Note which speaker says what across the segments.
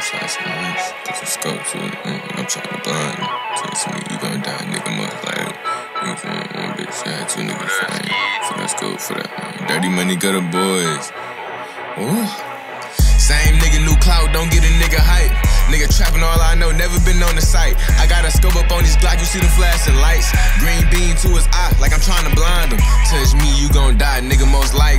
Speaker 1: flashing lights, put some scope to it. Mm, I'm trying to blind you. Tell me you gon' die, nigga, most like Nigga from one bitch, I had two niggas. So let's for that. Dirty money, go to boys. Ooh. Same nigga, new clout, don't get a nigga hype. Nigga trapping all I know, never been on the site. I got a scope up on these Glock, you see the flashing lights. Green bean to his eye, like I'm trying to blind him. Touch me, you gon' die, nigga, most likely.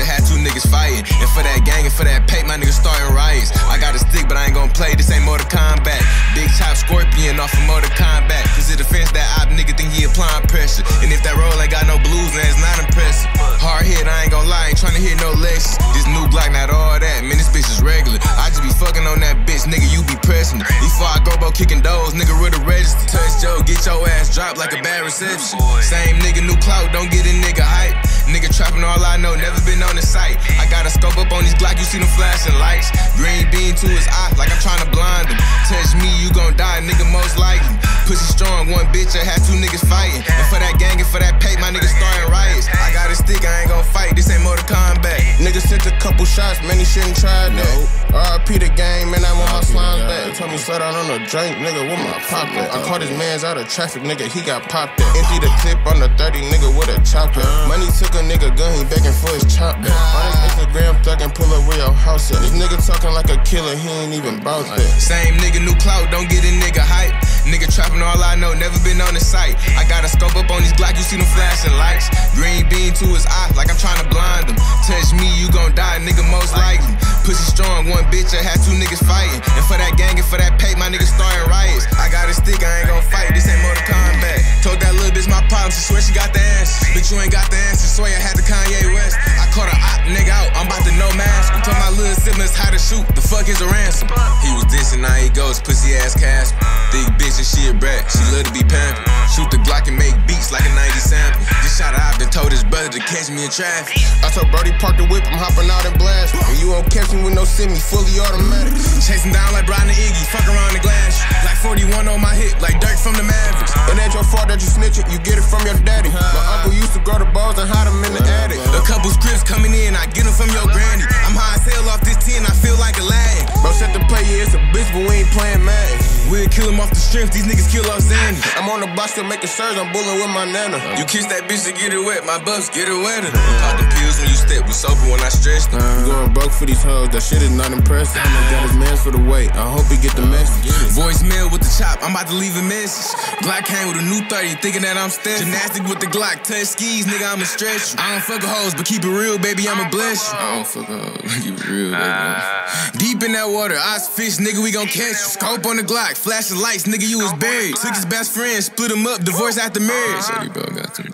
Speaker 1: I had two niggas fighting. And for that gang and for that pay, my niggas starting riots. I got a stick, but I ain't gon' play, this ain't Mortal Kombat. Big top scorpion off of Mortal Kombat. Cause it offense that op nigga think he applying pressure. And if that roll ain't got no blues, then it's not impressive. Hard hit, I ain't gon' lie, ain't tryna hit no lessons. This new block, not all that, man, this bitch is regular. I just be fucking on that bitch, nigga, you be pressing it. Before I go about kicking doors, nigga, with a register. Touch Joe, get your ass dropped like a bad reception. Same nigga, new clout, don't get a nigga hype. Nigga trapping all I know, never been on the site. I got a scope up on these Glock, you see them flashing lights. Green bean to his eye, like I'm trying to blind him. Touch me, you gon' die, nigga, most likely. Pussy strong, one bitch, I had two niggas fighting. And for that gang and for that pay, my niggas starting riots.
Speaker 2: Niggas sent a couple shots, man, he shouldn't try that. RP the game, man, I want my slimes back. Told me slow down on the drink, nigga, with my pop at? I caught his mans out of traffic, nigga, he got popped at. Empty the clip on the 30, nigga, with a chopper. Money took a nigga gun, he begging for his chop back. On his Instagram, thuggin', pull up where your house at. This nigga talking like a killer, he ain't even bout that.
Speaker 1: Same nigga, new clout, don't get a nigga hype. Nigga trapping all I know, never been on the site. I got a scope up on these Glock, you see them flashing lights. Green bean to his eye, like I'm trying to blind One bitch, I had two niggas fighting. And for that gang and for that pay, my niggas starting riots. I got a stick, I ain't gon' fight, this ain't Mortal Kombat. Told that little bitch my problems, she swear she got the answer. Bitch, you ain't got the answer, swear I had the Kanye West. I caught a op nigga out, I'm about to no mask. Told my little siblings how to shoot, the fuck is a ransom. He was dissing, now he goes, pussy ass Casper. Thick bitch and she a brat, she love to be pampered. Shoot the Glock and make beats like a 90 sample. Just shot out and told his brother to catch me in traffic.
Speaker 2: I told Brody park the whip, I'm hopping out and blast. Won't catch me with no semi, fully automatic.
Speaker 1: Chasing down like Brian and Iggy, fuck around the glass. Like 41 on my hip, like Dirk from the Mavericks.
Speaker 2: It ain't your fault that you snitching, you get it from your daddy. My uncle used to grow the balls and hide them in the attic.
Speaker 1: A couple scripts coming in, I get them from your granny. I'm high as off this 10, I feel like a lag.
Speaker 2: Bro said the play, yeah, it's a bitch, but we ain't playing mad.
Speaker 1: We'll kill him off the strength, these niggas kill off Zandy.
Speaker 2: I'm on the box still making surge, I'm bulling with my nana.
Speaker 1: You kiss that bitch to get it wet, my buffs get it wetter. Pop them pills when you step, we sober when I stretch them.
Speaker 2: You going broke for these hoes, that shit is not impressive. I got his mans for the weight, I hope he get the message.
Speaker 1: Voicemail with the chop, I'm about to leave a message. Glock came with a new 30, thinking that I'm Steph. Gymnastic with the Glock, touch Skeez, nigga, I'ma stretch you. I don't fuck with hoes, but keep it real, baby, I'ma bless you. I don't fuck with hoes, but keep it real, baby. Deep in that water, ice fish, nigga, we gon' catch you. Scope on the Glock, flashing lights, nigga, you was buried. Took his best friend, split him up, divorce after marriage. Shady bro got some